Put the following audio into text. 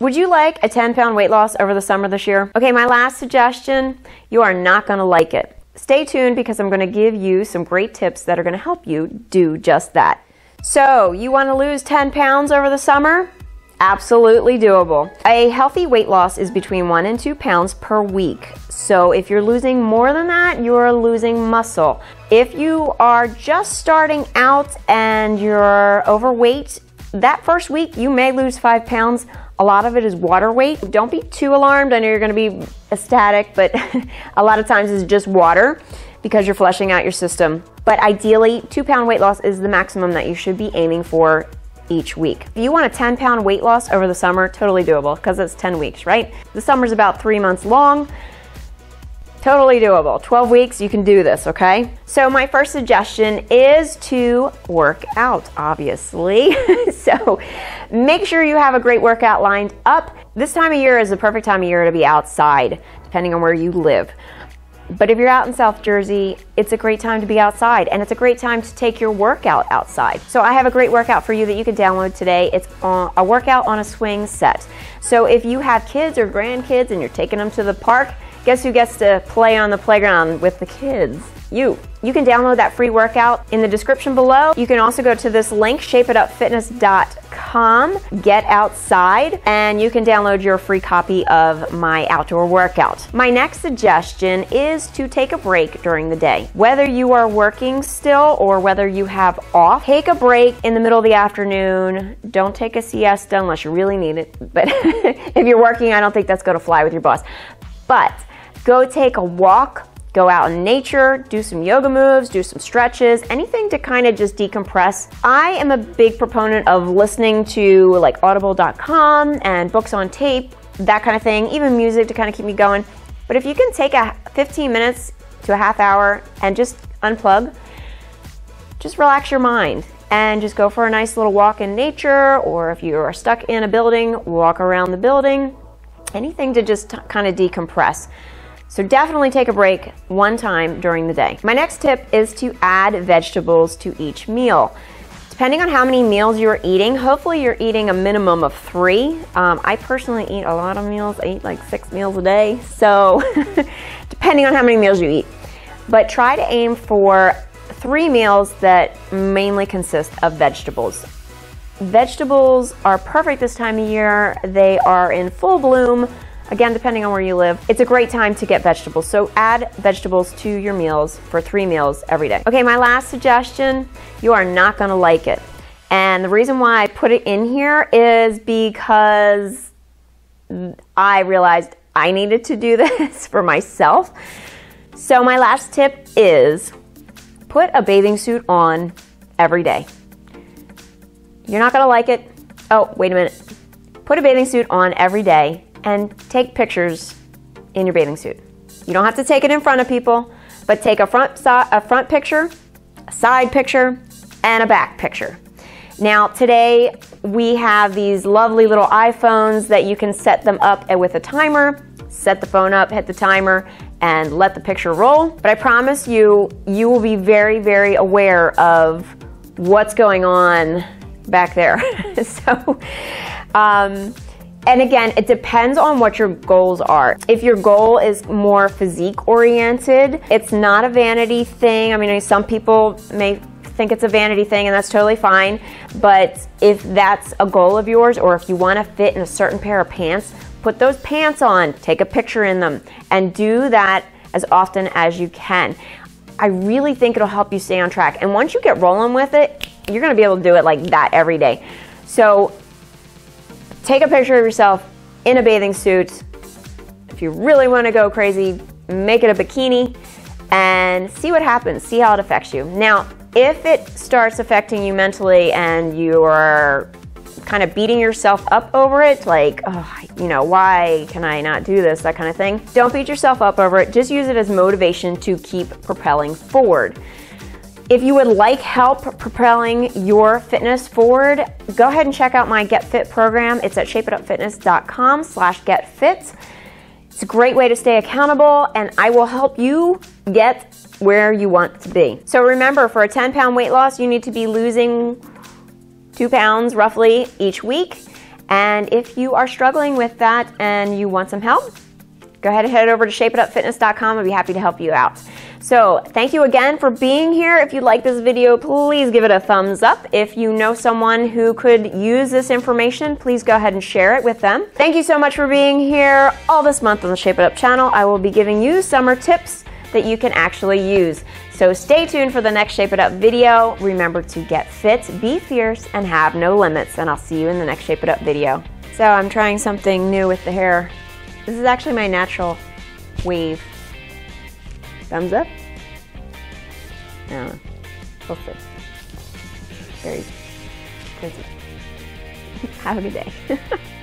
Would you like a 10 pound weight loss over the summer this year? Okay, my last suggestion you are not going to like it. Stay tuned because I'm going to give you some great tips that are going to help you do just that. So, you want to lose 10 pounds over the summer? Absolutely doable. A healthy weight loss is between one and two pounds per week. So if you're losing more than that, you're losing muscle. If you are just starting out and you're overweight, that first week you may lose five pounds. A lot of it is water weight. Don't be too alarmed. I know you're to be ecstatic, but a lot of times it's just water because you're flushing out your system. But ideally, two pound weight loss is the maximum that you should be aiming for each week. If you want a 10 pound weight loss over the summer, totally doable because it's 10 weeks, right? The summer's about three months long. Totally doable. 12 weeks, you can do this, okay? So, my first suggestion is to work out, obviously. so, make sure you have a great workout lined up. This time of year is the perfect time of year to be outside, depending on where you live. But if you're out in South Jersey, it's a great time to be outside and it's a great time to take your workout outside. So I have a great workout for you that you can download today. It's a workout on a swing set. So if you have kids or grandkids and you're taking them to the park, guess who gets to play on the playground with the kids? You. You can download that free workout in the description below. You can also go to this link, shapeitupfitness.com, get outside, and you can download your free copy of my outdoor workout. My next suggestion is to take a break during the day. Whether you are working still or whether you have off, take a break in the middle of the afternoon. Don't take a siesta unless you really need it. But if you're working, I don't think that's going to fly with your boss. But go take a walk go out in nature, do some yoga moves, do some stretches, anything to kind of just decompress. I am a big proponent of listening to like audible.com and books on tape, that kind of thing, even music to kind of keep me going. But if you can take a 15 minutes to a half hour and just unplug, just relax your mind and just go for a nice little walk in nature, or if you are stuck in a building, walk around the building, anything to just kind of decompress. So definitely take a break one time during the day. My next tip is to add vegetables to each meal. Depending on how many meals you're eating, hopefully you're eating a minimum of three. Um, I personally eat a lot of meals. I eat like six meals a day. So depending on how many meals you eat. But try to aim for three meals that mainly consist of vegetables. Vegetables are perfect this time of year. They are in full bloom Again, depending on where you live, it's a great time to get vegetables. So add vegetables to your meals for three meals every day. Okay, my last suggestion you are not gonna like it. And the reason why I put it in here is because I realized I needed to do this for myself. So, my last tip is put a bathing suit on every day. You're not gonna like it. Oh, wait a minute. Put a bathing suit on every day and take pictures in your bathing suit. You don't have to take it in front of people, but take a front a front picture, a side picture, and a back picture. Now, today we have these lovely little iPhones that you can set them up with a timer. Set the phone up, hit the timer, and let the picture roll. But I promise you, you will be very, very aware of what's going on back there. so, um, and again, it depends on what your goals are. If your goal is more physique oriented, it's not a vanity thing. I mean, some people may think it's a vanity thing and that's totally fine. But if that's a goal of yours or if you want to fit in a certain pair of pants, put those pants on, take a picture in them, and do that as often as you can. I really think it'll help you stay on track. And once you get rolling with it, you're going to be able to do it like that every day. So Take a picture of yourself in a bathing suit. If you really want to go crazy, make it a bikini and see what happens, see how it affects you. Now, if it starts affecting you mentally and you are kind of beating yourself up over it, like, oh, you know, why can I not do this, that kind of thing, don't beat yourself up over it. Just use it as motivation to keep propelling forward. If you would like help propelling your fitness forward, go ahead and check out my Get Fit program. It's at shapeitupfitness.com slash getfit. It's a great way to stay accountable and I will help you get where you want to be. So remember, for a 10 pound weight loss, you need to be losing two pounds roughly each week. And if you are struggling with that and you want some help, go ahead and head over to shapeitupfitness.com. I'd be happy to help you out. So thank you again for being here. If you like this video, please give it a thumbs up. If you know someone who could use this information, please go ahead and share it with them. Thank you so much for being here. All this month on the Shape It Up channel, I will be giving you summer tips that you can actually use. So stay tuned for the next Shape It Up video. Remember to get fit, be fierce, and have no limits. And I'll see you in the next Shape It Up video. So I'm trying something new with the hair. This is actually my natural weave. Thumbs up? No. See. Very pretty. Have a good day.